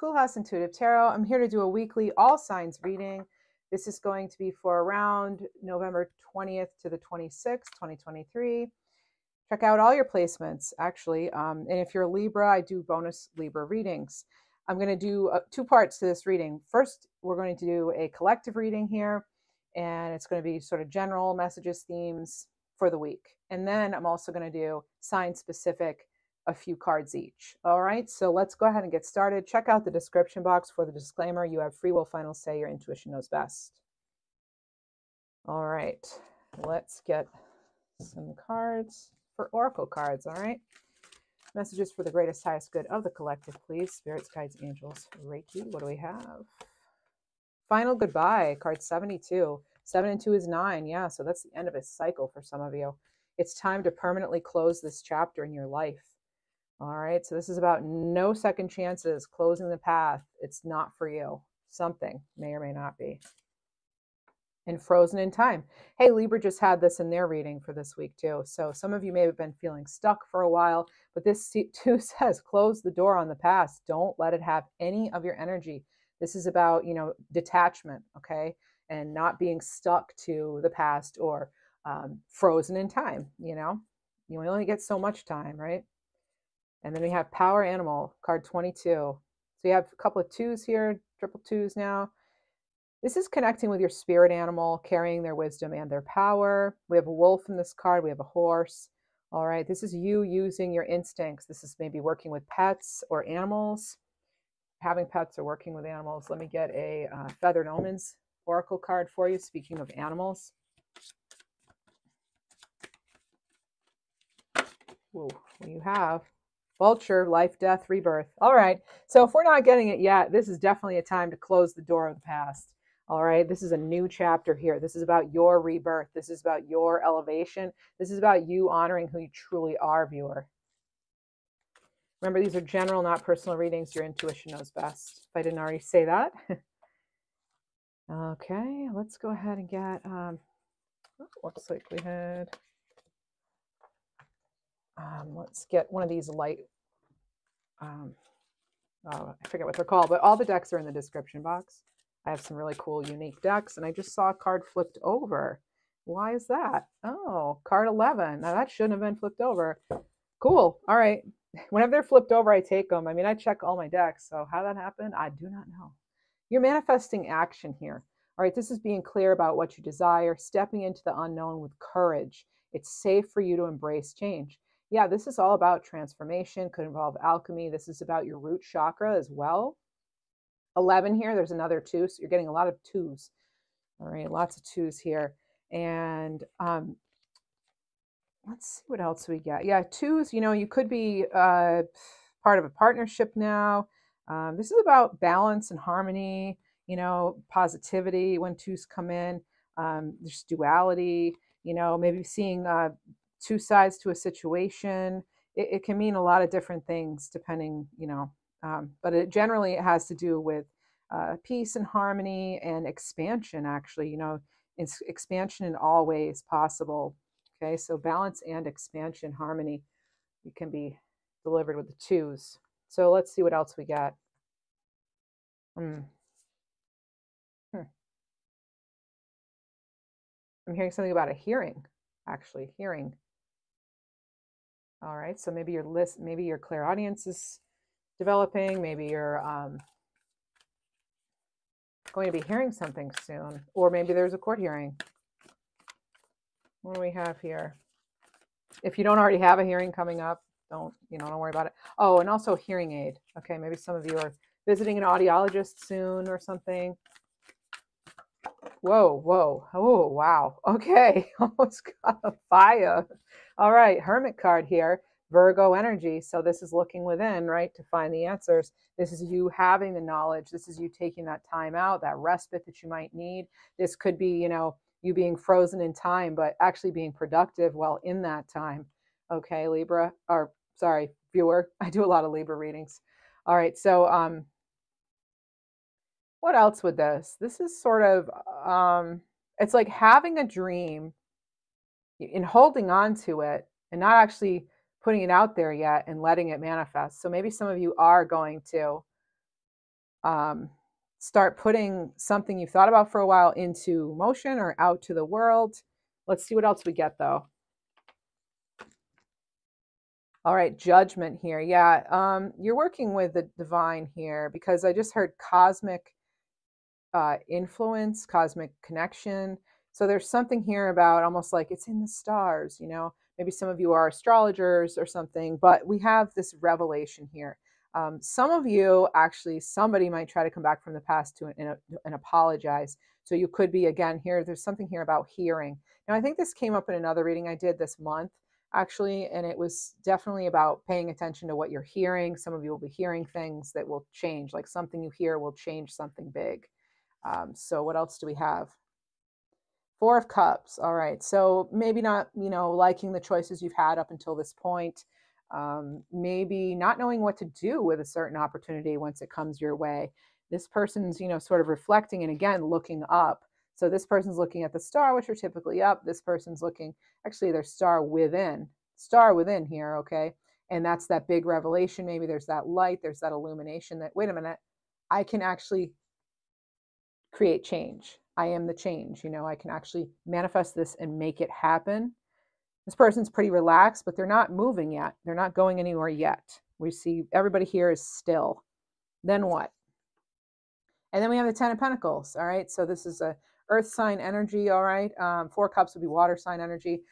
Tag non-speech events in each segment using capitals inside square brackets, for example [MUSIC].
Schoolhouse Intuitive Tarot. I'm here to do a weekly all signs reading. This is going to be for around November 20th to the 26th, 2023. Check out all your placements, actually. Um, and if you're a Libra, I do bonus Libra readings. I'm going to do uh, two parts to this reading. First, we're going to do a collective reading here, and it's going to be sort of general messages, themes for the week. And then I'm also going to do sign specific a few cards each. All right, so let's go ahead and get started. Check out the description box for the disclaimer. You have free will, final say, your intuition knows best. All right, let's get some cards for Oracle cards. All right, messages for the greatest, highest good of the collective, please. Spirits, guides, angels, Reiki. What do we have? Final goodbye, card 72. Seven and two is nine. Yeah, so that's the end of a cycle for some of you. It's time to permanently close this chapter in your life. All right, so this is about no second chances, closing the path. It's not for you. Something may or may not be. And frozen in time. Hey, Libra just had this in their reading for this week too. So some of you may have been feeling stuck for a while, but this [LAUGHS] too says close the door on the past. Don't let it have any of your energy. This is about, you know, detachment, okay? And not being stuck to the past or um, frozen in time, you know? You only get so much time, right? And then we have Power Animal, card 22. So you have a couple of twos here, triple twos now. This is connecting with your spirit animal, carrying their wisdom and their power. We have a wolf in this card. We have a horse. All right, this is you using your instincts. This is maybe working with pets or animals, having pets or working with animals. Let me get a uh, Feathered Omens Oracle card for you, speaking of animals. Whoa, what you have? Vulture, life, death, rebirth. All right. So if we're not getting it yet, this is definitely a time to close the door of the past. All right. This is a new chapter here. This is about your rebirth. This is about your elevation. This is about you honoring who you truly are, viewer. Remember, these are general, not personal readings. Your intuition knows best. If I didn't already say that. [LAUGHS] okay. Let's go ahead and get, um, oh, looks like we had um, let's get one of these light, um, oh, I forget what they're called, but all the decks are in the description box. I have some really cool, unique decks, and I just saw a card flipped over. Why is that? Oh, card 11. Now that shouldn't have been flipped over. Cool. All right. [LAUGHS] Whenever they're flipped over, I take them. I mean, I check all my decks. So how that happened, I do not know. You're manifesting action here. All right. This is being clear about what you desire, stepping into the unknown with courage. It's safe for you to embrace change yeah, this is all about transformation, could involve alchemy. This is about your root chakra as well. 11 here, there's another two. So you're getting a lot of twos. All right, lots of twos here. And um, let's see what else we get. Yeah, twos, you know, you could be uh, part of a partnership now. Um, this is about balance and harmony, you know, positivity when twos come in. Um, there's duality, you know, maybe seeing uh, two sides to a situation. It, it can mean a lot of different things depending, you know, um, but it generally it has to do with uh, peace and harmony and expansion. Actually, you know, expansion in all ways possible. Okay, so balance and expansion, harmony, you can be delivered with the twos. So let's see what else we got. Hmm. Hmm. I'm hearing something about a hearing, actually, hearing. All right, so maybe your list, maybe your clairaudience is developing, maybe you're um, going to be hearing something soon, or maybe there's a court hearing. What do we have here? If you don't already have a hearing coming up, don't, you know, don't worry about it. Oh, and also hearing aid. Okay, maybe some of you are visiting an audiologist soon or something. Whoa, whoa, oh, wow. [LAUGHS] Okay, [LAUGHS] almost got a fire. All right, Hermit card here, Virgo energy. So this is looking within, right, to find the answers. This is you having the knowledge. This is you taking that time out, that respite that you might need. This could be, you know, you being frozen in time, but actually being productive while in that time. Okay, Libra, or sorry, viewer. [LAUGHS] I do a lot of Libra readings. All right, so um, what else with this? This is sort of, um, it's like having a dream in holding on to it and not actually putting it out there yet and letting it manifest. So maybe some of you are going to um, start putting something you've thought about for a while into motion or out to the world. Let's see what else we get though. All right, judgment here. Yeah, um, you're working with the divine here because I just heard cosmic uh, influence, cosmic connection. So there's something here about almost like it's in the stars, you know. Maybe some of you are astrologers or something, but we have this revelation here. Um, some of you actually, somebody might try to come back from the past to and, and apologize. So you could be again here. There's something here about hearing. Now I think this came up in another reading I did this month actually, and it was definitely about paying attention to what you're hearing. Some of you will be hearing things that will change, like something you hear will change something big. Um, so what else do we have? Four of Cups. All right. So maybe not, you know, liking the choices you've had up until this point. Um, maybe not knowing what to do with a certain opportunity once it comes your way. This person's, you know, sort of reflecting and again looking up. So this person's looking at the star, which are typically up. This person's looking, actually, their star within, star within here, okay? And that's that big revelation. Maybe there's that light, there's that illumination that, wait a minute, I can actually create change. I am the change. You know, I can actually manifest this and make it happen. This person's pretty relaxed, but they're not moving yet. They're not going anywhere yet. We see everybody here is still. Then what? And then we have the Ten of Pentacles. All right. So this is a earth sign energy. All right. Um, four cups would be water sign energy.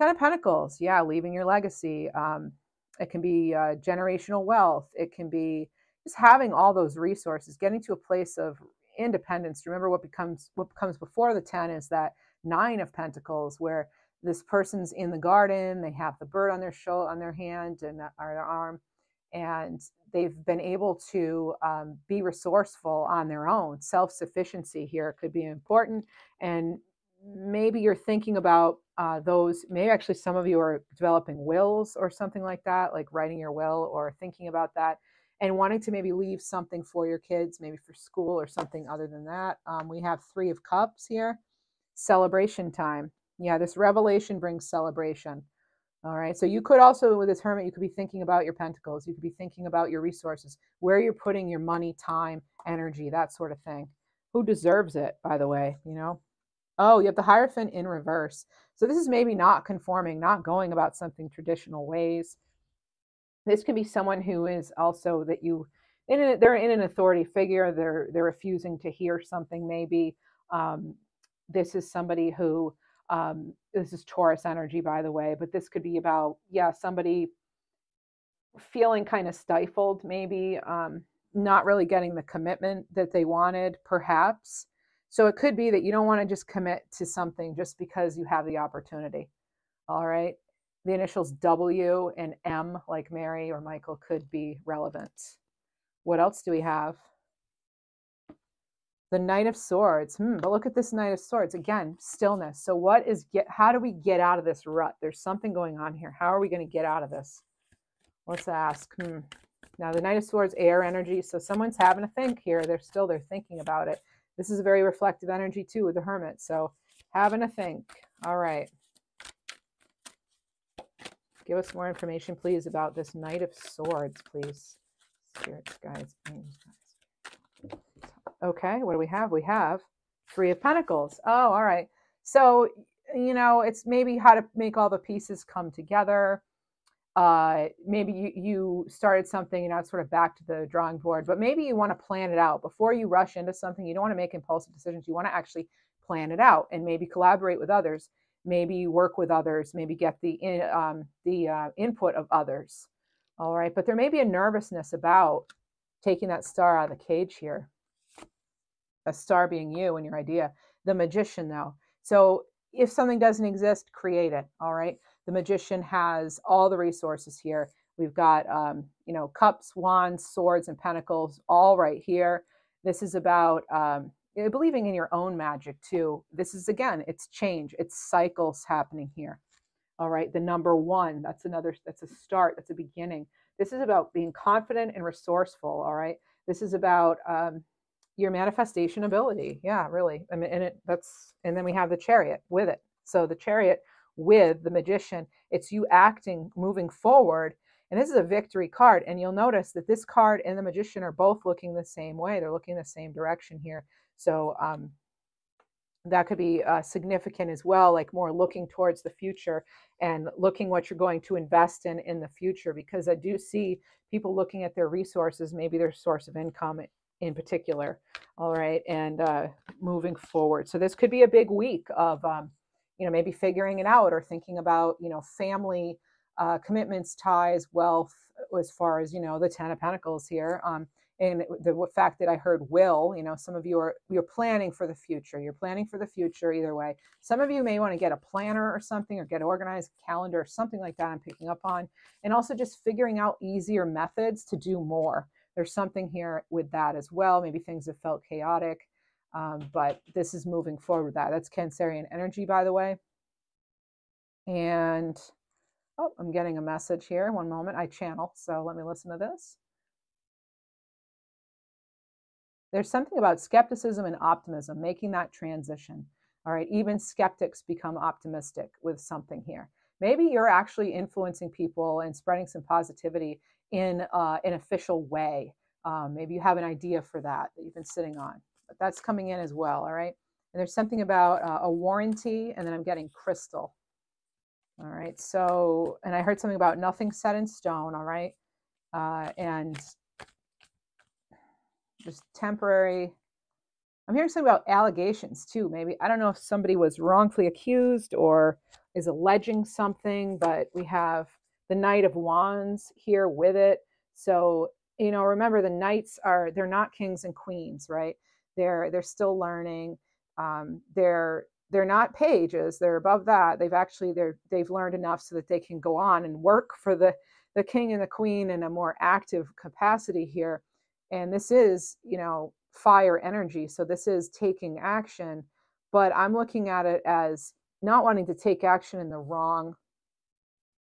Ten of Pentacles. Yeah. Leaving your legacy. Um, it can be uh, generational wealth. It can be just having all those resources, getting to a place of independence. Remember what becomes what comes before the 10 is that nine of pentacles where this person's in the garden, they have the bird on their shoulder, on their hand and uh, or their arm, and they've been able to um, be resourceful on their own. Self-sufficiency here could be important, and maybe you're thinking about uh, those. Maybe actually some of you are developing wills or something like that, like writing your will or thinking about that and wanting to maybe leave something for your kids, maybe for school or something other than that. Um, we have Three of Cups here, celebration time. Yeah, this revelation brings celebration. All right. So you could also, with this hermit, you could be thinking about your pentacles. You could be thinking about your resources, where you're putting your money, time, energy, that sort of thing. Who deserves it, by the way, you know? Oh, you have the Hierophant in reverse. So this is maybe not conforming, not going about something traditional ways. This could be someone who is also that you in a, they're in an authority figure. They're they're refusing to hear something. Maybe um, this is somebody who um, this is Taurus energy, by the way. But this could be about yeah somebody feeling kind of stifled, maybe um, not really getting the commitment that they wanted, perhaps. So it could be that you don't want to just commit to something just because you have the opportunity. All right the initials W and M, like Mary or Michael, could be relevant. What else do we have? The Knight of Swords. Hmm, but look at this Knight of Swords. Again, stillness. So what is get how do we get out of this rut? There's something going on here. How are we going to get out of this? Let's ask. Hmm. Now the Knight of Swords, air energy. So someone's having a think here. They're still they're thinking about it. This is a very reflective energy too with the Hermit. So having a think. All right. Give us more information, please, about this Knight of Swords, please. Spirits, guides, angels. Okay, what do we have? We have Three of Pentacles. Oh, all right. So, you know, it's maybe how to make all the pieces come together. Uh, maybe you, you started something, you know, sort of back to the drawing board, but maybe you want to plan it out before you rush into something. You don't want to make impulsive decisions. You want to actually plan it out and maybe collaborate with others maybe work with others, maybe get the in, um, the uh, input of others. All right, but there may be a nervousness about taking that star out of the cage here. A star being you and your idea. The magician, though. So if something doesn't exist, create it. All right. The magician has all the resources here. We've got, um, you know, cups, wands, swords, and pentacles all right here. This is about um, believing in your own magic too. This is again, it's change, it's cycles happening here. All right, the number one, that's another, that's a start, that's a beginning. This is about being confident and resourceful. All right, this is about um, your manifestation ability. Yeah, really. I mean, and it that's, and then we have the chariot with it. So the chariot with the magician, it's you acting, moving forward And this is a victory card. And you'll notice that this card and the magician are both looking the same way. They're looking the same direction here. So um, that could be uh, significant as well, like more looking towards the future and looking what you're going to invest in in the future. Because I do see people looking at their resources, maybe their source of income in particular. All right. And uh, moving forward. So this could be a big week of, um, you know, maybe figuring it out or thinking about, you know, family uh, commitments, ties, wealth, as far as, you know, the Ten of Pentacles here. Um, and the fact that I heard will, you know, some of you are you're planning for the future. You're planning for the future either way. Some of you may want to get a planner or something or get organized calendar or something like that I'm picking up on. And also just figuring out easier methods to do more. There's something here with that as well. Maybe things have felt chaotic, um, but this is moving forward with that. That's Cancerian energy, by the way. And oh, I'm getting a message here. One moment. I channel, so let me listen to this. There's something about skepticism and optimism, making that transition. All right, even skeptics become optimistic with something here. Maybe you're actually influencing people and spreading some positivity in uh, an official way. Um, maybe you have an idea for that that you've been sitting on, but that's coming in as well. All right, and there's something about uh, a warranty, and then I'm getting crystal. All right, so, and I heard something about nothing set in stone. All right, uh, and just temporary. I'm hearing something about allegations too. Maybe I don't know if somebody was wrongfully accused or is alleging something, but we have the Knight of Wands here with it. So, you know, remember the knights are they're not kings and queens, right? They're they're still learning. Um, they're they're not pages. They're above that. They've actually they're they've learned enough so that they can go on and work for the the king and the queen in a more active capacity here and this is you know fire energy so this is taking action but i'm looking at it as not wanting to take action in the wrong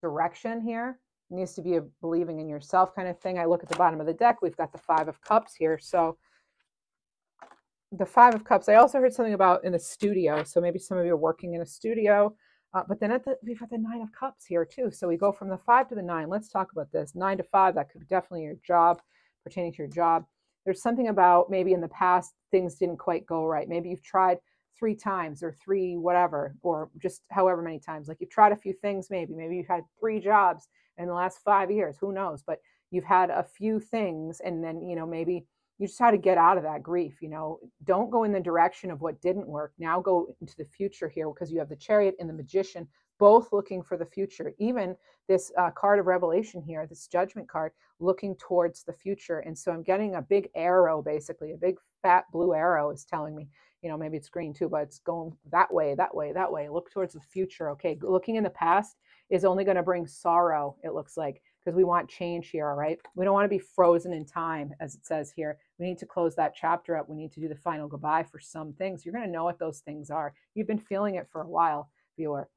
direction here. It needs to be a believing in yourself kind of thing. I look at the bottom of the deck we've got the five of cups here so the five of cups i also heard something about in a studio so maybe some of you are working in a studio uh, but then at the, we've got the nine of cups here too so we go from the five to the nine. Let's talk about this. Nine to five that could be definitely your job pertaining to your job. There's something about maybe in the past things didn't quite go right. Maybe you've tried three times or three whatever, or just however many times. Like you've tried a few things, maybe. Maybe you've had three jobs in the last five years. Who knows? But you've had a few things, and then you know maybe you just had to get out of that grief. You know, don't go in the direction of what didn't work. Now go into the future here because you have the chariot and the magician both looking for the future. Even this uh, card of revelation here, this judgment card, looking towards the future. And so I'm getting a big arrow, basically, a big fat blue arrow is telling me, you know, maybe it's green too, but it's going that way, that way, that way. Look towards the future. Okay. Looking in the past is only going to bring sorrow, it looks like, because we want change here. All right. We don't want to be frozen in time, as it says here. We need to close that chapter up. We need to do the final goodbye for some things. You're going to know what those things are. You've been feeling it for a while, viewer.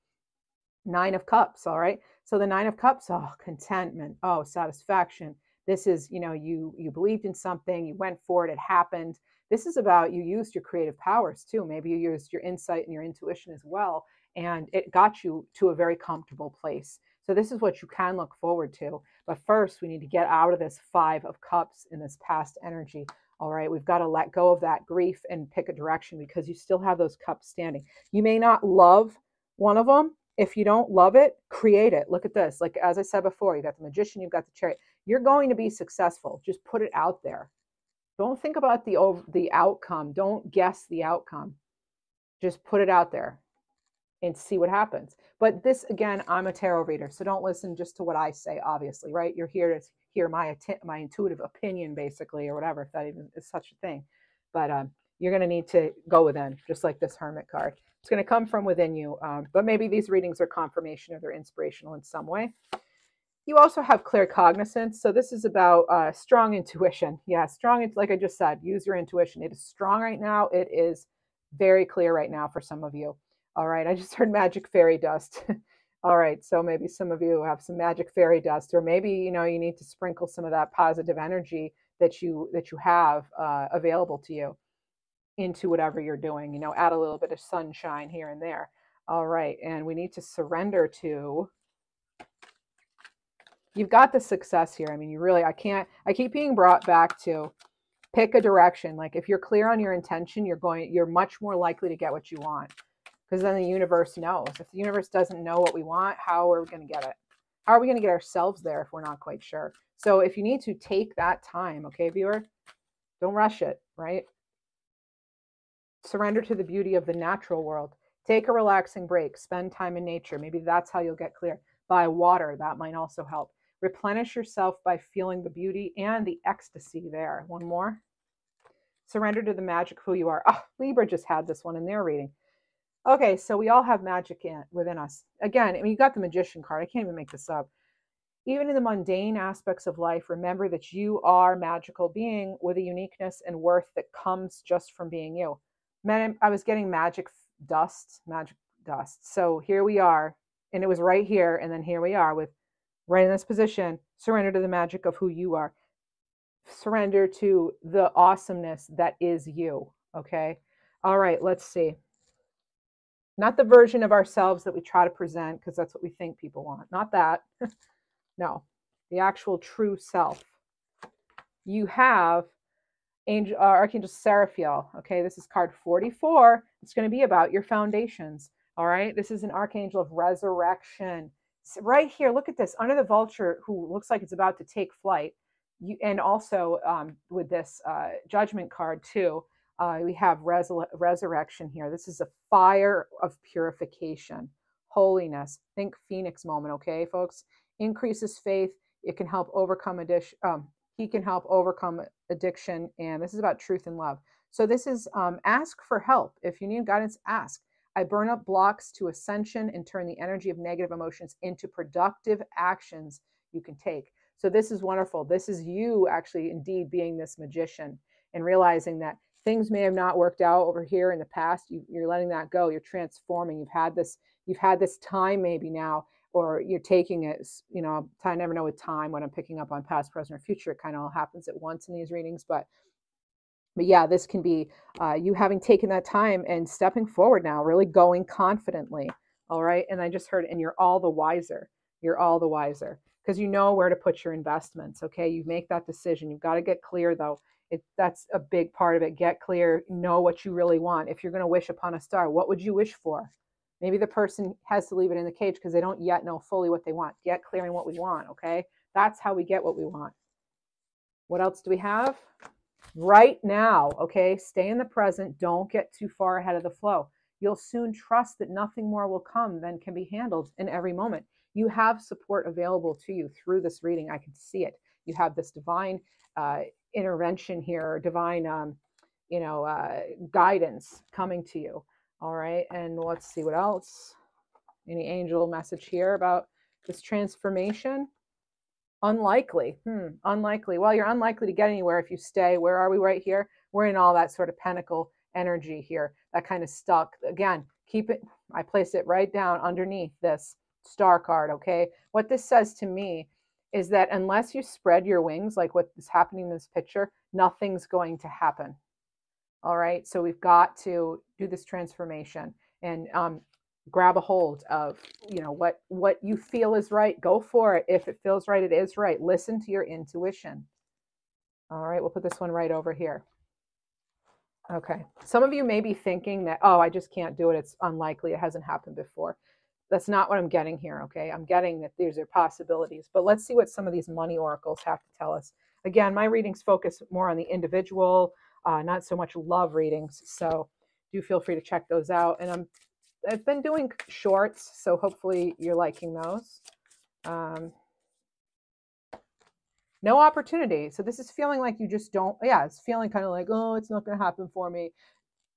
Nine of Cups, all right? So the Nine of Cups, oh, contentment, oh, satisfaction. This is, you know, you you believed in something, you went for it, it happened. This is about you used your creative powers too. Maybe you used your insight and your intuition as well, and it got you to a very comfortable place. So this is what you can look forward to. But first, we need to get out of this Five of Cups in this past energy. All right, we've got to let go of that grief and pick a direction because you still have those cups standing. You may not love one of them, if you don't love it, create it. Look at this. Like as I said before, you got the magician, you've got the chariot. You're going to be successful. Just put it out there. Don't think about the the outcome. Don't guess the outcome. Just put it out there and see what happens. But this again, I'm a tarot reader, so don't listen just to what I say. Obviously, right? You're here to hear my my intuitive opinion, basically, or whatever, if that even is such a thing. But um, you're going to need to go within, just like this Hermit card. It's going to come from within you, um, but maybe these readings are confirmation or they're inspirational in some way. You also have claircognizance. So this is about uh, strong intuition. Yeah, strong, like I just said, use your intuition. It is strong right now. It is very clear right now for some of you. All right, I just [LAUGHS] heard magic fairy dust. [LAUGHS] All right, so maybe some of you have some magic fairy dust, or maybe you know you need to sprinkle some of that positive energy that you that you have uh, available to you into whatever you're doing, you know, add a little bit of sunshine here and there. All right, and we need to surrender to you've got the success here. I mean, you really, I can't, I keep being brought back to pick a direction. Like if you're clear on your intention, you're going, you're much more likely to get what you want because then the universe knows. If the universe doesn't know what we want, how are we going to get it? How are we going to get ourselves there if we're not quite sure? So if you need to take that time, okay, viewer, don't rush it, right? Surrender to the beauty of the natural world. Take a relaxing break. Spend time in nature. Maybe that's how you'll get clear. Buy water. That might also help. Replenish yourself by feeling the beauty and the ecstasy there. One more. Surrender to the magic who you are. Oh, Libra just had this one in their reading. Okay, so we all have magic in, within us. Again, I mean, you got the magician card. I can't even make this up. Even in the mundane aspects of life, remember that you are magical being with a uniqueness and worth that comes just from being you. I was getting magic dust, magic dust. So here we are, and it was right here, and then here we are with right in this position. Surrender to the magic of who you are. Surrender to the awesomeness that is you. Okay. All right, let's see not the version of ourselves that we try to present because that's what we think people want. Not that. [LAUGHS] no, the actual true self. You have Angel, uh, Archangel Seraphiel. Okay, this is card 44. It's going to be about your foundations. All right, this is an Archangel of Resurrection. So right here, look at this under the vulture who looks like it's about to take flight. You, and also um, with this uh, Judgment card, too uh, we have resur- resurrection here. This is a fire of purification, holiness. Think phoenix moment, okay, folks? Increases faith. It can help overcome addiction. Um, he can help overcome addiction, and this is about truth and love. So this is um, ask for help. If you need guidance, ask. I burn up blocks to ascension and turn the energy of negative emotions into productive actions you can take. So this is wonderful. This is you actually indeed being this magician and realizing that things may have not worked out over here in the past you, you're letting that go you're transforming you've had this you've had this time maybe now or you're taking it you know i never know with time when i'm picking up on past present or future it kind of all happens at once in these readings but but yeah this can be uh, you having taken that time and stepping forward now really going confidently all right? And i just heard and you're all the wiser. You're all the wiser. Because you know where to put your investments okay? You make that decision. You've got to get clear though. It, that's a big part of it. Get clear, know what you really want. If you're going to wish upon a star, what would you wish for? Maybe the person has to leave it in the cage because they don't yet know fully what they want. Get clear on what we want, okay? That's how we get what we want. What else do we have? Right now, okay? Stay in the present. Don't get too far ahead of the flow. You'll soon trust that nothing more will come than can be handled in every moment. You have support available to you through this reading. I can see it. You have this divine uh, intervention here, divine, um, you know, uh, guidance coming to you. All right. And let's see what else. Any angel message here about this transformation? Unlikely. Hmm. Unlikely. Well, you're unlikely to get anywhere if you stay. Where are we right here? We're in all that sort of pentacle energy here, that kind of stuck. Again, keep it, I place it right down underneath this star card. Okay. What this says to me is that unless you spread your wings, like what is happening in this picture, nothing's going to happen. All right. So we've got to do this transformation and um, grab a hold of, you know, what what you feel is right. Go for it. If it feels right, it is right. Listen to your intuition. All right. We'll put this one right over here. Okay. Some of you may be thinking that, oh, I just can't do it. It's unlikely. It hasn't happened before. That's not what I'm getting here, okay? I'm getting that these are possibilities. But let's see what some of these money oracles have to tell us. Again, my readings focus more on the individual, uh, not so much love readings. So do feel free to check those out. And I'm, I've been doing shorts, so hopefully you're liking those. Um, no opportunity. So this is feeling like you just don't, yeah, it's feeling kind of like, oh, it's not going to happen for me.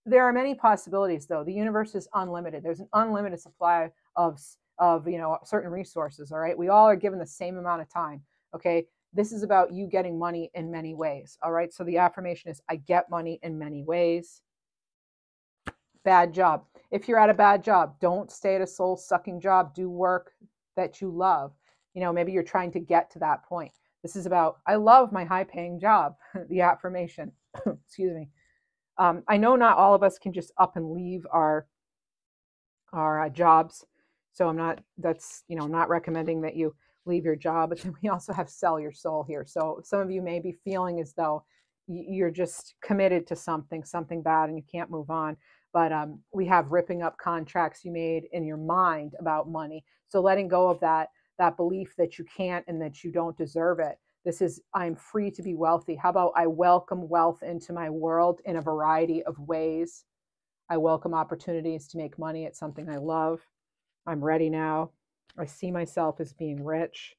There are many possibilities, though. The universe is unlimited. There's an unlimited supply of of you know certain resources all right we all are given the same amount of time okay this is about you getting money in many ways all right? So the affirmation is i get money in many ways. Bad job. If you're at a bad job don't stay at a soul sucking job. Do work that you love. You know maybe you're trying to get to that point. This is about i love my high paying job [LAUGHS] the affirmation. [COUGHS] Excuse me. Um, i know not all of us can just up and leave our our uh, jobs so I'm not, that's, you know, I'm not recommending that you leave your job, but then we also have sell your soul here. So some of you may be feeling as though you're just committed to something, something bad, and you can't move on. But um, we have ripping up contracts you made in your mind about money. So letting go of that that belief that you can't and that you don't deserve it. This is I'm free to be wealthy. How about I welcome wealth into my world in a variety of ways? I welcome opportunities to make money at something I love. I'm ready now. I see myself as being rich.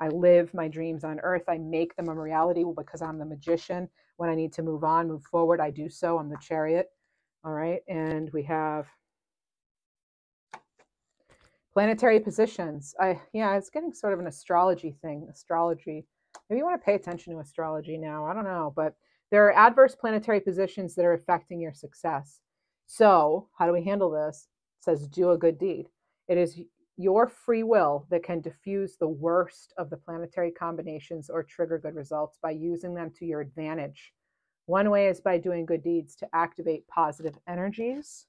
I live my dreams on earth. I make them a reality because I'm the magician. When I need to move on, move forward, I do so. I'm the chariot. All right. And we have planetary positions. I yeah, it's getting sort of an astrology thing. Astrology. Maybe you want to pay attention to astrology now. I don't know, but there are adverse planetary positions that are affecting your success. So, how do we handle this? It says do a good deed. It is your free will that can diffuse the worst of the planetary combinations or trigger good results by using them to your advantage. One way is by doing good deeds to activate positive energies.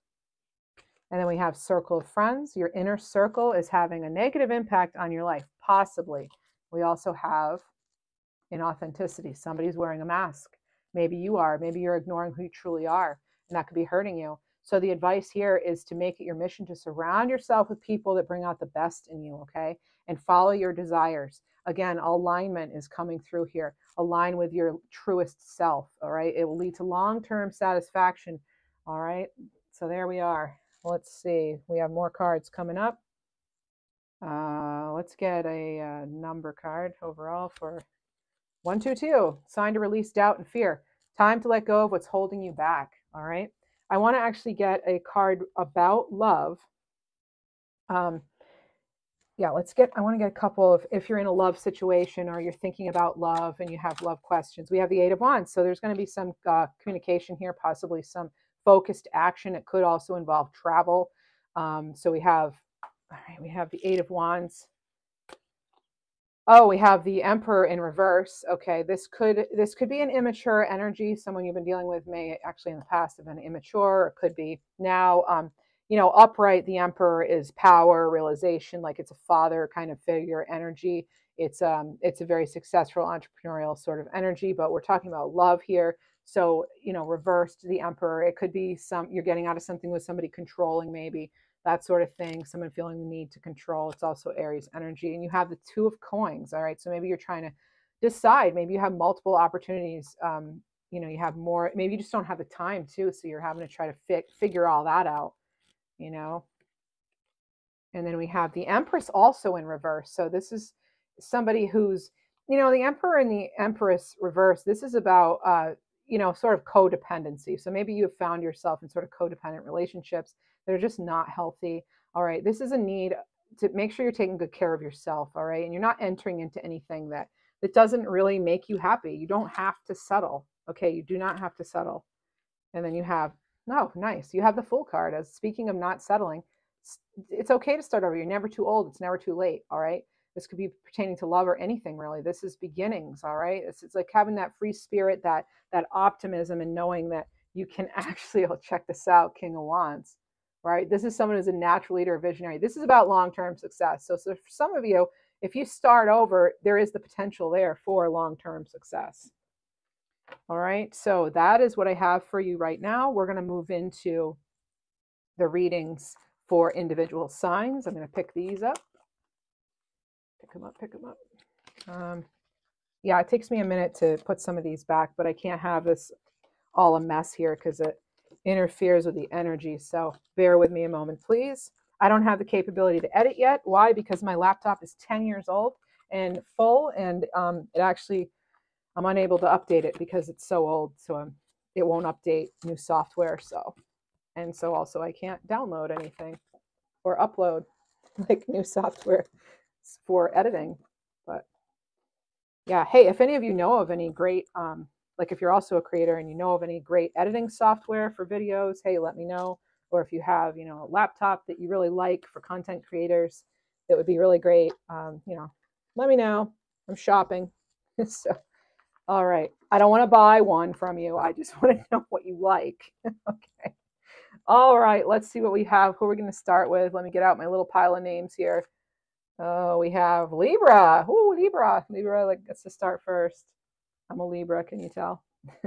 And then we have circle of friends. Your inner circle is having a negative impact on your life, possibly. We also have inauthenticity. Somebody's wearing a mask. Maybe you are. Maybe you're ignoring who you truly are, and that could be hurting you. So the advice here is to make it your mission to surround yourself with people that bring out the best in you, okay? And follow your desires. Again, alignment is coming through here. Align with your truest self, all right? It will lead to long-term satisfaction, all right? So there we are. Let's see. We have more cards coming up. Uh, let's get a uh, number card overall for 122. Sign to release doubt and fear. Time to let go of what's holding you back, all right? I want to actually get a card about love. Um, yeah, let's get, I want to get a couple of, if you're in a love situation or you're thinking about love and you have love questions, we have the Eight of Wands. So there's going to be some uh, communication here, possibly some focused action. It could also involve travel. Um, so we have, all right, we have the Eight of Wands. Oh, we have the Emperor in reverse. Okay, this could this could be an immature energy. Someone you've been dealing with may actually in the past have been immature. It could be now. Um, you know, upright. The Emperor is power, realization, like it's a father kind of figure energy. It's um, it's a very successful entrepreneurial sort of energy. But we're talking about love here. So you know, reversed the Emperor. It could be some you're getting out of something with somebody controlling, maybe that sort of thing, someone feeling the need to control. It's also Aries energy. And you have the two of coins. All right. So maybe you're trying to decide, maybe you have multiple opportunities. Um, you know, you have more, maybe you just don't have the time too. So you're having to try to fit, figure all that out, you know. And then we have the Empress also in reverse. So this is somebody who's, you know, the Emperor and the Empress reverse. This is about, uh, you know, sort of codependency. So maybe you have found yourself in sort of codependent relationships they're just not healthy. All right, this is a need to make sure you're taking good care of yourself. All right, and you're not entering into anything that that doesn't really make you happy. You don't have to settle. Okay, you do not have to settle. And then you have no oh, nice. You have the Fool card. As speaking of not settling, it's okay to start over. You're never too old. It's never too late. All right. This could be pertaining to love or anything really. This is beginnings. All right. It's, it's like having that free spirit, that that optimism, and knowing that you can [LAUGHS] actually. I'll check this out. King of Wands right? This is someone who's a natural leader, a visionary. This is about long-term success. So, so for some of you, if you start over, there is the potential there for long-term success. All right, so that is what I have for you right now. We're going to move into the readings for individual signs. I'm going to pick these up. Pick them up, pick them up. Um, yeah, it takes me a minute to put some of these back, but I can't have this all a mess here because it interferes with the energy. So bear with me a moment, please. I don't have the capability to edit yet. Why? Because my laptop is 10 years old and full, and um, it actually, I'm unable to update it because it's so old. So I'm, it won't update new software. So, and so also I can't download anything or upload [LAUGHS] like new software for editing. But yeah, hey, if any of you know of any great um, like if you're also a creator and you know of any great editing software for videos, hey, let me know. Or if you have, you know, a laptop that you really like for content creators, that would be really great. Um, you know, let me know. I'm shopping. [LAUGHS] so, all right. I don't want to buy one from you. I just [LAUGHS] want to know what you like. [LAUGHS] okay. All right. Let's see what we have. Who are we're going to start with. Let me get out my little pile of names here. Oh, we have Libra. Oh, Libra. Libra like gets to start first. I'm a Libra, can you tell? [LAUGHS]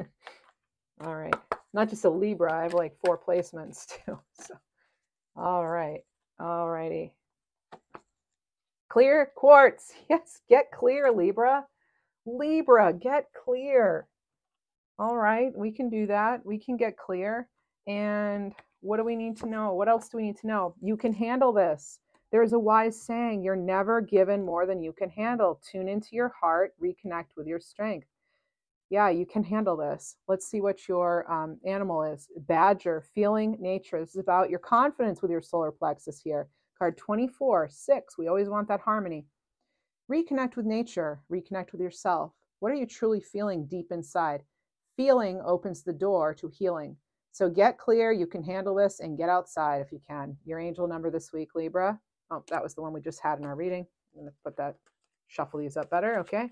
all right. Not just a Libra, I have like four placements [LAUGHS] too. So all right. All righty. Clear quartz. [LAUGHS] Yes, get clear, Libra. Libra, get clear. All right, we can do that. We can get clear. And what do we need to know? What else do we need to know? You can handle this. There's a wise saying you're never given more than you can handle. Tune into your heart, reconnect with your strength. Yeah, you can handle this. Let's see what your um, animal is. Badger, feeling nature. This is about your confidence with your solar plexus here. Card 24, 6. We always want that harmony. Reconnect with nature, reconnect with yourself. What are you truly feeling deep inside? Feeling opens the door to healing. So get clear, you can handle this, and get outside if you can. Your angel number this week, Libra. Oh, that was the one we just had in our reading. I'm going to put that, shuffle these up better, okay?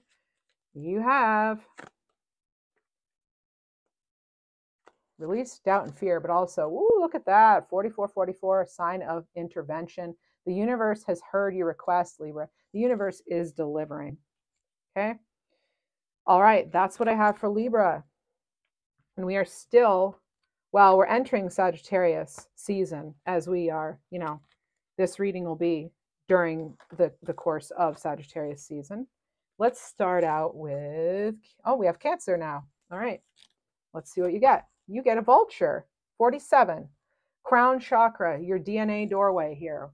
You have release doubt and fear, but also, ooh, look at that, 4444, a sign of intervention. The universe has heard your request, Libra. The universe is delivering, okay? All right, that's what I have for Libra. And we are still, well, we're entering Sagittarius season as we are, you know, this reading will be during the, the course of Sagittarius season. Let's start out with, oh, we have Cancer now. All right, let's see what you get. You get a vulture, 47. Crown chakra, your DNA doorway here.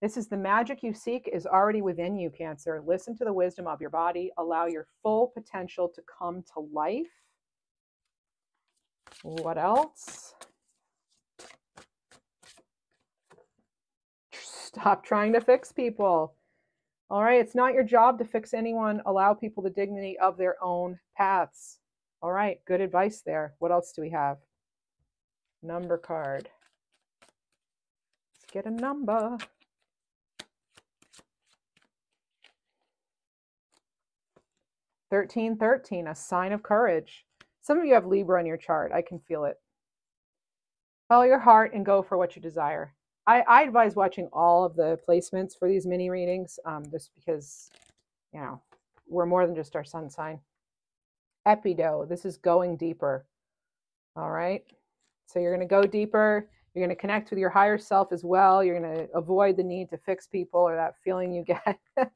This is the magic you seek is already within you, Cancer. Listen to the wisdom of your body. Allow your full potential to come to life. What else? Stop trying to fix people. All right, it's not your job to fix anyone. Allow people the dignity of their own paths. All right, good advice there. What else do we have? Number card. Let's get a number. Thirteen, thirteen, a sign of courage. Some of you have Libra on your chart. I can feel it. Follow your heart and go for what you desire. I, I advise watching all of the placements for these mini readings um, just because, you know, we're more than just our sun sign. Epido, this is going deeper. All right. So you're going to go deeper. You're going to connect with your higher self as well. You're going to avoid the need to fix people or that feeling you get. [LAUGHS]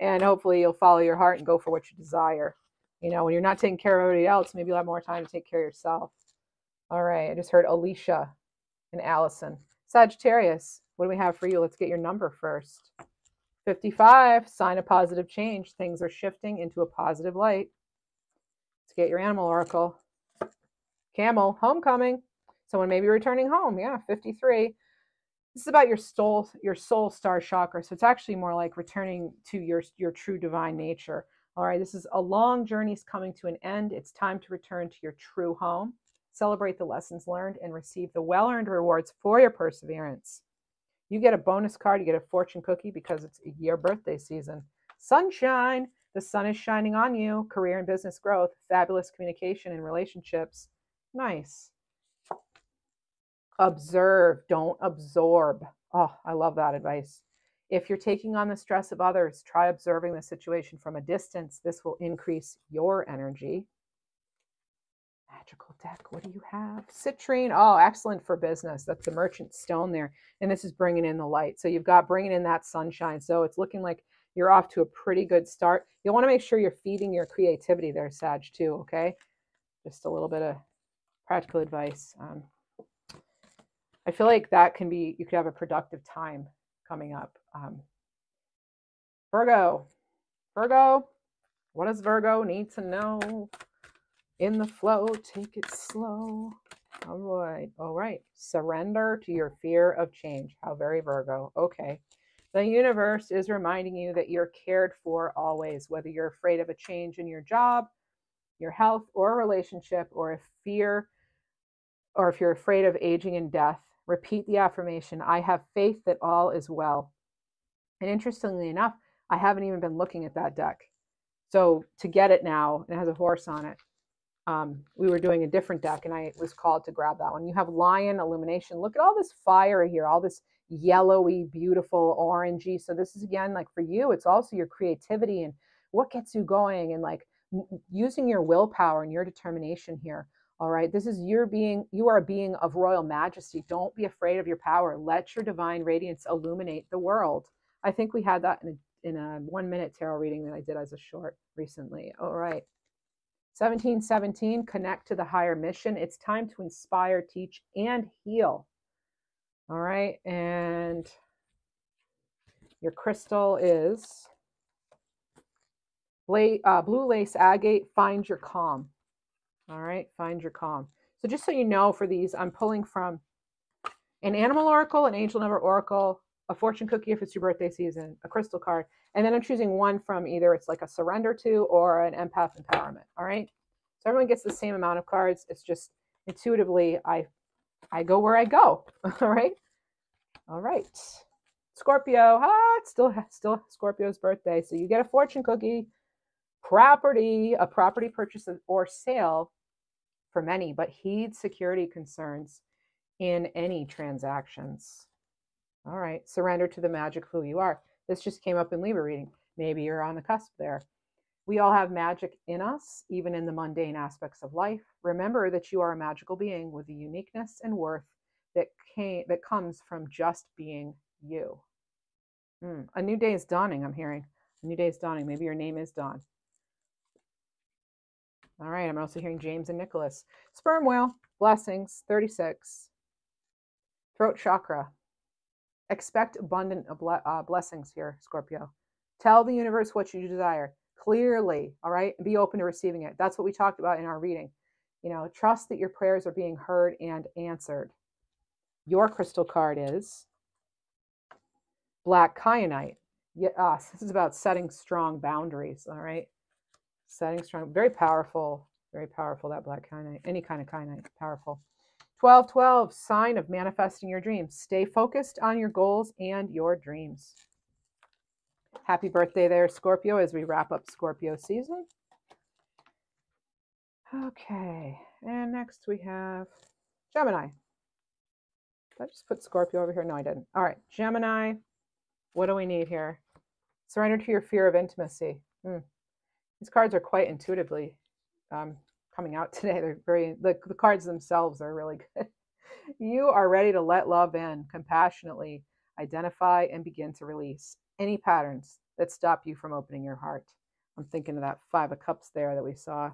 and hopefully you'll follow your heart and go for what you desire. You know, when you're not taking care of everybody else, maybe you'll have more time to take care of yourself. All right. I just heard Alicia and Allison. Sagittarius, what do we have for you? Let's get your number first. 55, sign of positive change. Things are shifting into a positive light. Let's get your animal oracle. Camel, homecoming. Someone may be returning home. Yeah, 53. This is about your soul, your soul star chakra. So it's actually more like returning to your, your true divine nature. All right, this is a long journey's coming to an end. It's time to return to your true home celebrate the lessons learned, and receive the well earned rewards for your perseverance. You get a bonus card, you get a fortune cookie because it's your birthday season. Sunshine, the sun is shining on you. Career and business growth, fabulous communication and relationships. Nice. Observe, don't absorb. Oh, I love that advice. If you're taking on the stress of others, try observing the situation from a distance. This will increase your energy magical deck. What do you have? Citrine. Oh, excellent for business. That's the merchant stone there. And this is bringing in the light. So you've got bringing in that sunshine. So it's looking like you're off to a pretty good start. You'll want to make sure you're feeding your creativity there, Sag, too, okay? Just a little bit of practical advice. Um, I feel like that can be, you could have a productive time coming up. Um, Virgo. Virgo, what does Virgo need to know? in the flow, take it slow. All right, all right. Surrender to your fear of change. How very Virgo. Okay. The universe is reminding you that you're cared for always, whether you're afraid of a change in your job, your health, or a relationship, or if fear, or if you're afraid of aging and death. Repeat the affirmation I have faith that all is well. And interestingly enough, I haven't even been looking at that deck. So to get it now, it has a horse on it um, we were doing a different deck and I was called to grab that one. You have lion illumination. Look at all this fire here, all this yellowy, beautiful, orangey. So this is again like for you, it's also your creativity and what gets you going and like using your willpower and your determination here. All right. This is your being, you are a being of royal majesty. Don't be afraid of your power. Let your divine radiance illuminate the world. I think we had that in a, in a one minute tarot reading that I did as a short recently. All right. 1717, connect to the higher mission. It's time to inspire, teach, and heal. All right. And your crystal is uh, blue lace agate. Find your calm. All right. Find your calm. So just so you know, for these, I'm pulling from an animal oracle, an angel number oracle, a fortune cookie if it's your birthday season, a crystal card, and then I'm choosing one from either it's like a surrender to or an empath empowerment. All right. So everyone gets the same amount of cards. It's just intuitively I I go where I go. [LAUGHS] All right. All right. Scorpio. Ah, it's still still Scorpio's birthday. So you get a fortune cookie, property, a property purchase or sale for many, but heed security concerns in any transactions. All right. Surrender to the magic who you are. This just came up in Libra reading. Maybe you're on the cusp there. We all have magic in us, even in the mundane aspects of life. Remember that you are a magical being with a uniqueness and worth that came that comes from just being you. Mm, a new day is dawning, I'm hearing. A new day is dawning. Maybe your name is Dawn. All right, I'm also hearing James and Nicholas. Sperm whale, blessings, 36. Throat chakra. Expect abundant uh, blessings here, Scorpio. Tell the universe what you desire clearly, all right? Be open to receiving it. That's what we talked about in our reading. You know, trust that your prayers are being heard and answered. Your crystal card is black kyanite. Yes, [LAUGHS] uh, this is about setting strong boundaries, all right? Setting strong, very powerful, very powerful, that black kyanite. Any kind of kyanite, powerful. 1212, sign of manifesting your dreams. Stay focused on your goals and your dreams. Happy birthday there, Scorpio, as we wrap up Scorpio season. Okay, and next we have Gemini. Did I just put Scorpio over here? No, I didn't. All right, Gemini, what do we need here? Surrender to your fear of intimacy. Hmm. These cards are quite intuitively um, coming out [LAUGHS] today. They're very, the, the cards themselves are really good. [LAUGHS] you are ready to let love in compassionately, identify, and begin to release any patterns that stop you from opening your heart. I'm thinking of that Five of Cups there that we saw.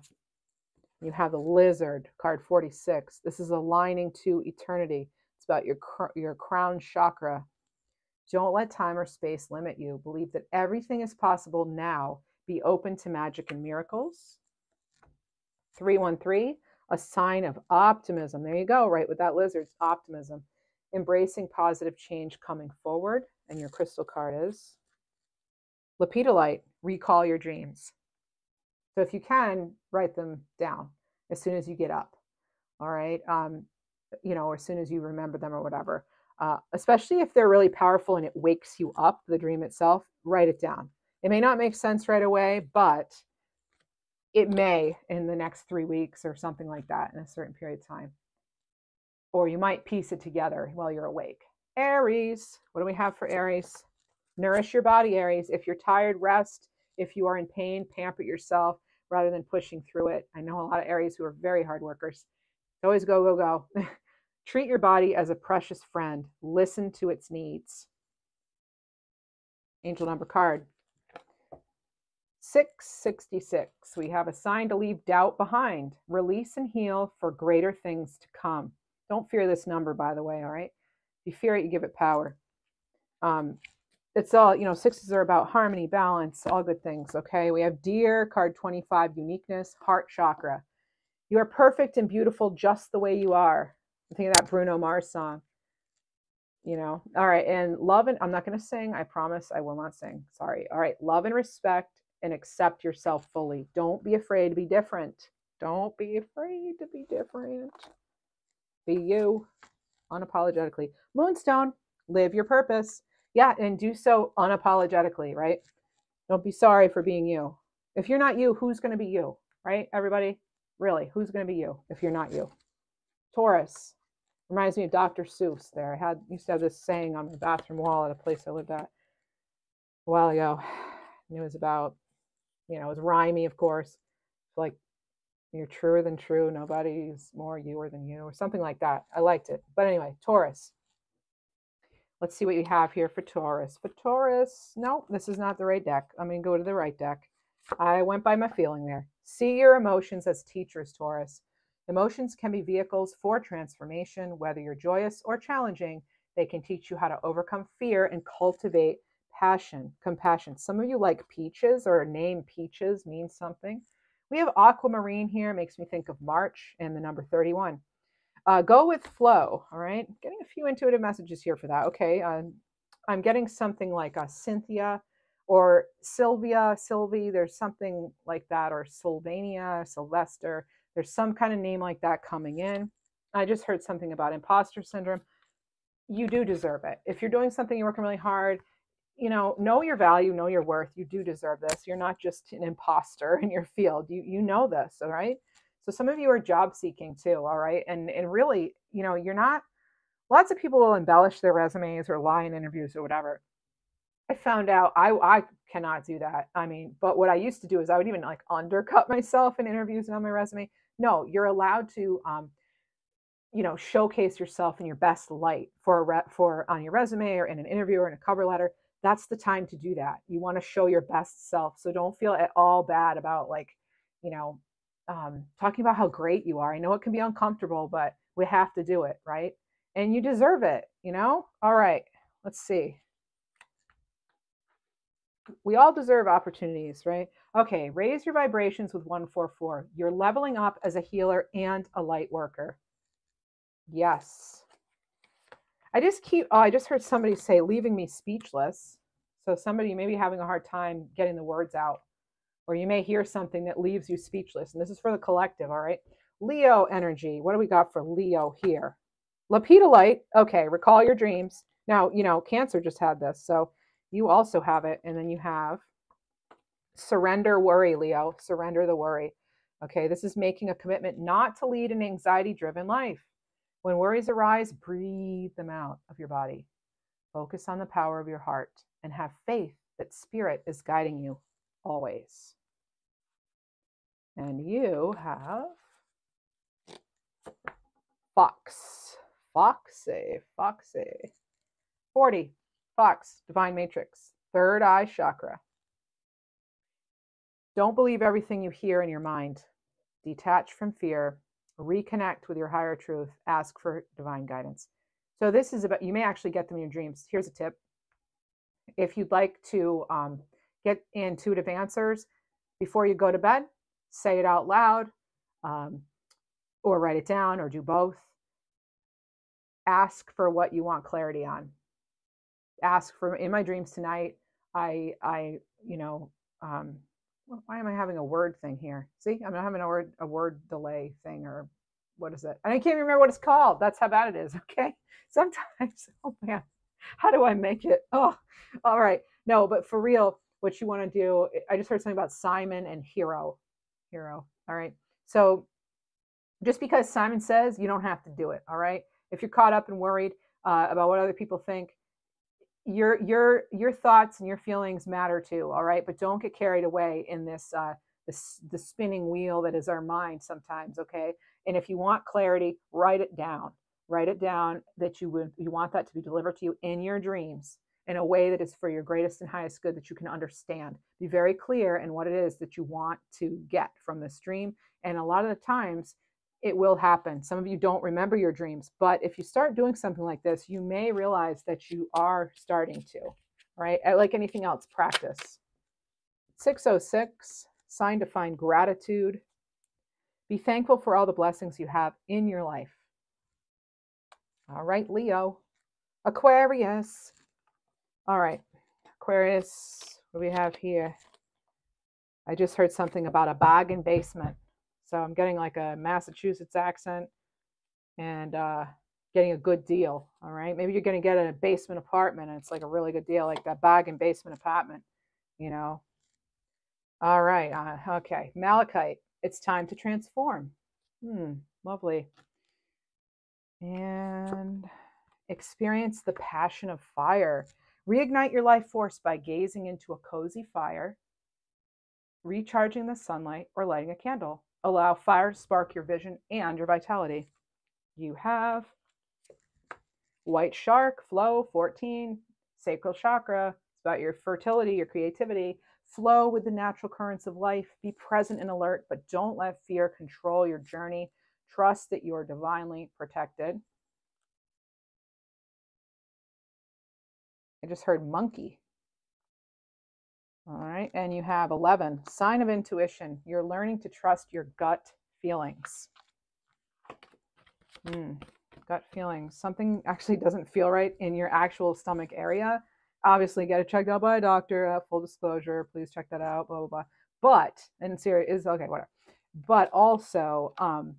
You have the Lizard, card 46. This is aligning to eternity. It's about your, your crown chakra. Don't let time or space limit you. Believe that everything is possible now. Be open to magic and miracles. 313, a sign of optimism. There you go, right with that lizard's optimism. Embracing positive change coming forward. And your crystal card is Lepidolite, recall your dreams. So if you can, write them down as soon as you get up. All right. Um, you know, as soon as you remember them or whatever. Uh, especially if they're really powerful and it wakes you up, the dream itself, write it down. It may not make sense right away, but it may in the next three weeks or something like that in a certain period of time. Or you might piece it together while you're awake. Aries, what do we have for Aries? Nourish your body, Aries. If you're tired, rest. If you are in pain, pamper yourself rather than pushing through it. I know a lot of Aries who are very hard workers. Always go, go, go. [LAUGHS] Treat your body as a precious friend. Listen to its needs. Angel number card 666. We have a sign to leave doubt behind. Release and heal for greater things to come. Don't fear this number, by the way, all right? If you fear it, you give it power. Um, it's all, you know, sixes are about harmony, balance, all good things. Okay. We have Deer, card 25, uniqueness, heart chakra. You are perfect and beautiful just the way you are. I'm thinking of that Bruno Mars song. You know, all right. And love and I'm not going to sing. I promise I will not sing. Sorry. All right. Love and respect and accept yourself fully. Don't be afraid to be different. Don't be afraid to be different. Be you unapologetically. Moonstone, live your purpose. Yeah, and do so unapologetically, right? Don't be sorry for being you. If you're not you, who's going to be you, right? Everybody, really, who's going to be you if you're not you? Taurus, Reminds me of Dr. Seuss there. I had used to have this saying on my bathroom wall at a place I lived at a while ago. And it was about, you know, it was rhymey, of course. Like you're truer than true, nobody's more youer than you, or something like that. I liked it. But anyway, Taurus. Let's see what you have here for Taurus. For Taurus, no, this is not the right deck. I'm going to go to the right deck. I went by my feeling there. See your emotions as teachers, Taurus. Emotions can be vehicles for transformation, whether you're joyous or challenging. They can teach you how to overcome fear and cultivate passion, compassion. Some of you like peaches or name peaches means something. We have aquamarine here, makes me think of March and the number 31. Uh, go with flow, all right? Getting a few intuitive messages here for that. Okay, um, I'm getting something like a Cynthia or Sylvia, Sylvie, there's something like that, or Sylvania, Sylvester. There's some kind of name like that coming in. I just heard something about imposter syndrome. You do deserve it. If you're doing something, you're working really hard, you know, know your value, know your worth. You do deserve this. You're not just an imposter [LAUGHS] in your field. You you know this, all right? So some of you are job seeking too, all right? And and really, you know, you're not lots of people will embellish their resumes or lie in interviews or whatever. I found out I I cannot do that. I mean, but what I used to do is I would even like undercut [LAUGHS] myself in interviews and on my resume. No, you're allowed to um, you know, showcase yourself in your best light for a re- for on your resume or in an interview or in a cover letter. That's the time to do that. You want to show your best self. So don't feel at all bad about like, you know, um, talking about how great you are. I know it can be uncomfortable, but we have to do it, right? And you deserve it, you know? All right, let's see. We all deserve opportunities, right? Okay, raise your vibrations with 144. You're leveling up as a healer and a light worker. Yes. I just keep, oh, I just heard somebody say, leaving me speechless. So somebody may be having a hard time getting the words out or you may hear something that leaves you speechless. And this is for the collective, all right? Leo energy. What do we got for Leo here? Lepidolite. Okay, recall your dreams. Now, you know, Cancer just had this, so you also have it. And then you have surrender worry, Leo. Surrender the worry. Okay, this is making a commitment not to lead an anxiety driven life. When worries arise, breathe them out of your body. Focus on the power of your heart and have faith that spirit is guiding you always. And you have Fox. Foxy, Foxy. 40. Fox, Divine Matrix. Third eye chakra. Don't believe everything you hear in your mind. Detach from fear. Reconnect with your higher truth. Ask for divine guidance. So, this is about, you may actually get them in your dreams. Here's a tip. If you'd like to um, get intuitive answers before you go to bed, say it out loud um, or write it down or do both. Ask for what you want clarity on. Ask for in my dreams tonight. I, I, you know, um, why am I having a word thing here? See, I'm not having a word, a word delay thing or what is it? And I can't even remember what it's called. That's how bad it is. [LAUGHS] Okay. Sometimes, [LAUGHS] oh man, how do I make it? Oh, all right. No, but for real, what you want to do, I just heard something about Simon and Hero hero. All right. So just because Simon says, you don't have to do it. All right. If you're caught up and worried uh, about what other people think, your your your thoughts and your feelings matter too. All right. But don't get carried away in this uh, this the spinning wheel that is our mind sometimes. Okay. And if you want clarity, write it down. Write it down that you would you want that to be delivered to you in your dreams in a way that is for your greatest and highest good that you can understand. Be very clear in what it is that you want to get from this dream. And a lot of the times, it will happen. Some of you don't remember your dreams, but if you start doing something like this, you may realize that you are starting to, right? Uh, like anything else, practice. 606, sign to find gratitude. Be thankful for all the blessings you have in your life. All right, Leo. Aquarius, all right, Aquarius, what do we have here? I just heard something about a bargain basement. So I'm getting like a Massachusetts accent and uh, getting a good deal. All right. Maybe you're going to get a basement apartment and it's like a really good deal, like that bargain basement apartment, you know. All right. Uh, okay. Malachite, it's time to transform. Hmm. Lovely. And experience the passion of fire. Reignite your life force by gazing into a cozy fire, recharging the sunlight, or lighting a candle. Allow fire to spark your vision and your vitality. You have white shark, flow, 14, sacral chakra. It's about your fertility, your creativity. Flow with the natural currents of life. Be present and alert, but don't let fear control your journey. Trust that you are divinely protected. Just heard monkey. All right. And you have 11, sign of intuition. You're learning to trust your gut feelings. Mm, gut feelings. Something actually doesn't feel right in your actual stomach area. Obviously, get it checked out by a doctor. Uh, full disclosure, please check that out. Blah blah blah. But and serious is okay, whatever. But also, um,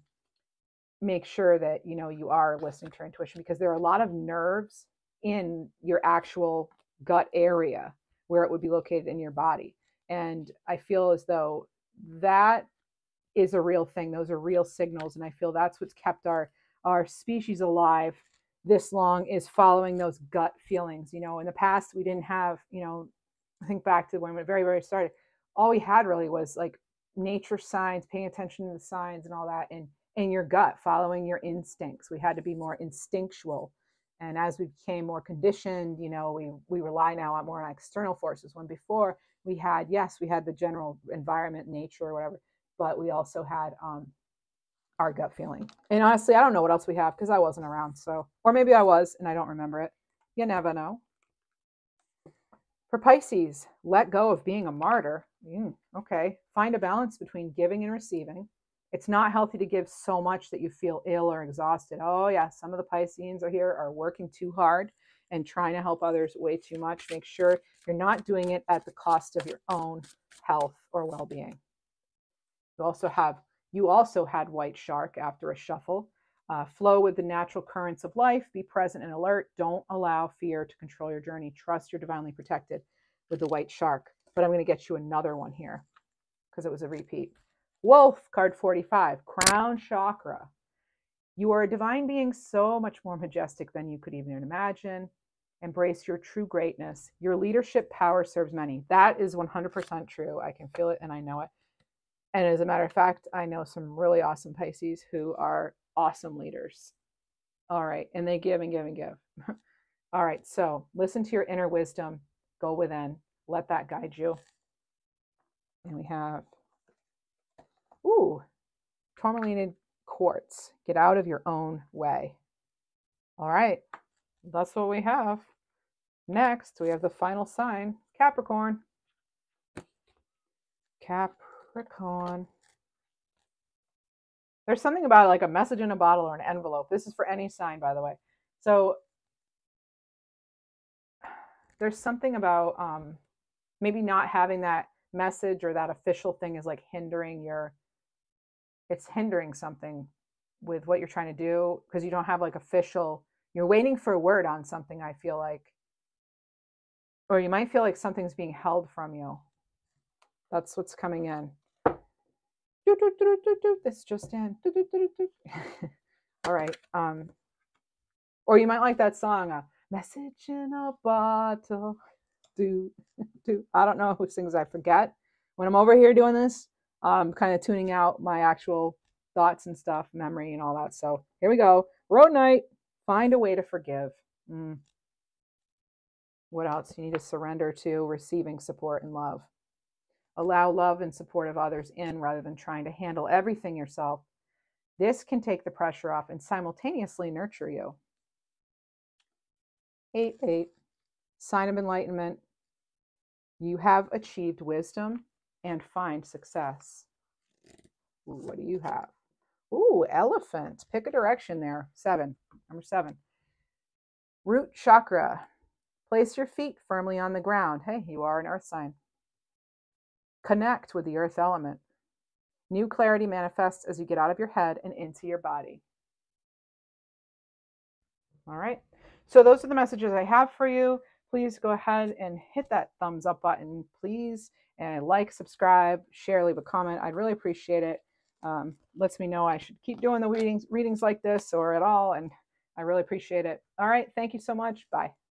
make sure that you know you are listening to your intuition because there are a lot of nerves in your actual gut area where it would be located in your body. And I feel as though that is a real thing. Those are real signals. And I feel that's what's kept our our species alive this long is following those gut feelings. You know, in the past we didn't have, you know, think back to when we very, very started, all we had really was like nature signs, paying attention to the signs and all that, and in your gut, following your instincts. We had to be more instinctual. And as we became more conditioned, you know, we we rely now on more on external forces. When before we had, yes, we had the general environment, nature, or whatever, but we also had um, our gut feeling. And honestly, I don't know what else we have because I wasn't around. So, or maybe I was and I don't remember it. You never know. For Pisces, let go of being a martyr. Mm, okay. Find a balance between giving and receiving. It's not healthy to give so much that you feel ill or exhausted. Oh, yeah, some of the Pisceans are here are working too hard and trying to help others way too much. Make sure you're not doing it at the cost of your own health or well being. You also have you also had White Shark after a shuffle. Uh, flow with the natural currents of life. Be present and alert. Don't allow fear to control your journey. Trust you're divinely protected with the White Shark. But I'm going to get you another one here because it was a repeat. Wolf, card 45, Crown Chakra. You are a divine being so much more majestic than you could even imagine. Embrace your true greatness. Your leadership power serves many. That is 100% true. I can feel it and I know it. And as a matter of fact, I know some really awesome Pisces who are awesome leaders. All right. And they give and give and give. [LAUGHS] All right. So listen to your inner wisdom, go within, let that guide you. And we have, ooh, tourmalinated quartz. Get out of your own way. All right. That's what we have. Next, we have the final sign Capricorn. Capricorn. There's something about like a message in a bottle or an envelope. This is for any sign, by the way. So there's something about um, maybe not having that message or that official thing is like hindering your, it's hindering something with what you're trying to do because you don't have like official, you're waiting for a word on something, I feel like. Or you might feel like something's being held from you. That's what's coming in. This just in. [LAUGHS] All right. Um, or you might like that song, uh, "Message in a Bottle." Do [LAUGHS] do. I don't know who sings. I forget. When I'm over here doing this, I'm kind of tuning out my actual thoughts and stuff, memory and all that. So here we go. Rhodonite. Find a way to forgive. Mm. What else? You need to surrender to receiving support and love. Allow love and support of others in rather than trying to handle everything yourself. This can take the pressure off and simultaneously nurture you. 8 8. Sign of enlightenment. You have achieved wisdom and find success. Ooh, what do you have? Ooh, elephant. Pick a direction there. Seven. Number seven. Root chakra. Place your feet firmly on the ground. Hey, you are an earth sign. Connect with the earth element. New clarity manifests as you get out of your head and into your body. All right. So those are the messages I have for you. Please go ahead and hit that thumbs up button, please, and like, subscribe, share, leave a comment. I'd really appreciate it. Um, lets me know I should keep doing the readings readings like this or at all. And I really appreciate it. All right. Thank you so much. Bye.